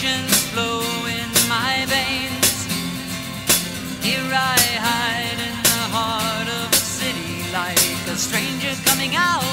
oceans flow in my veins. Here I hide in the heart of a city like a stranger coming out.